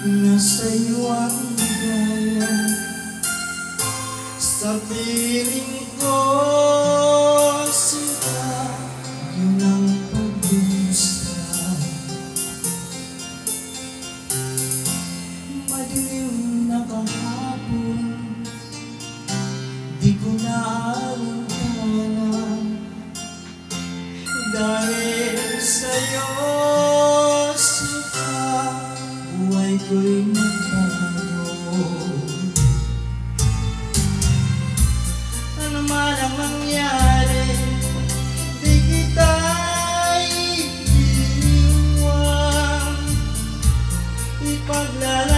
na sa'yo ang bigaya sa piling ko sila yun ang pagdusta madilim na kahal ko'y magbago Ano man ang mangyari Di kita iiwan. Ipaglalagay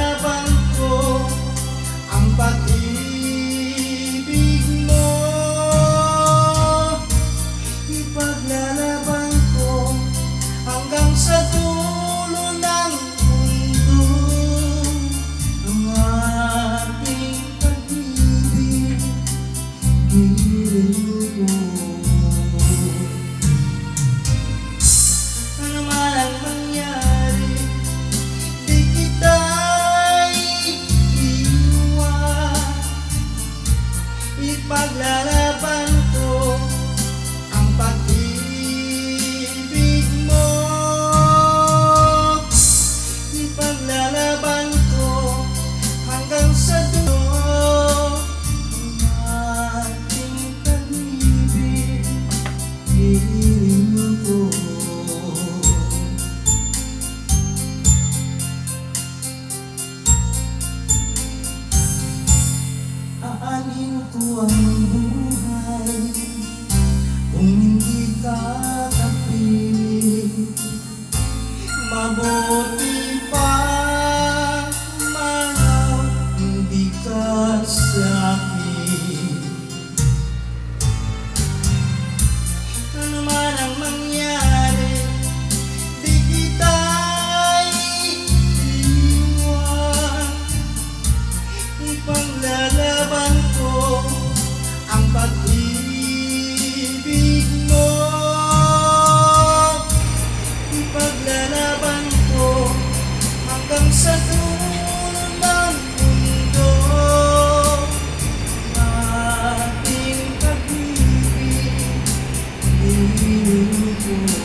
see.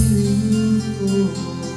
you.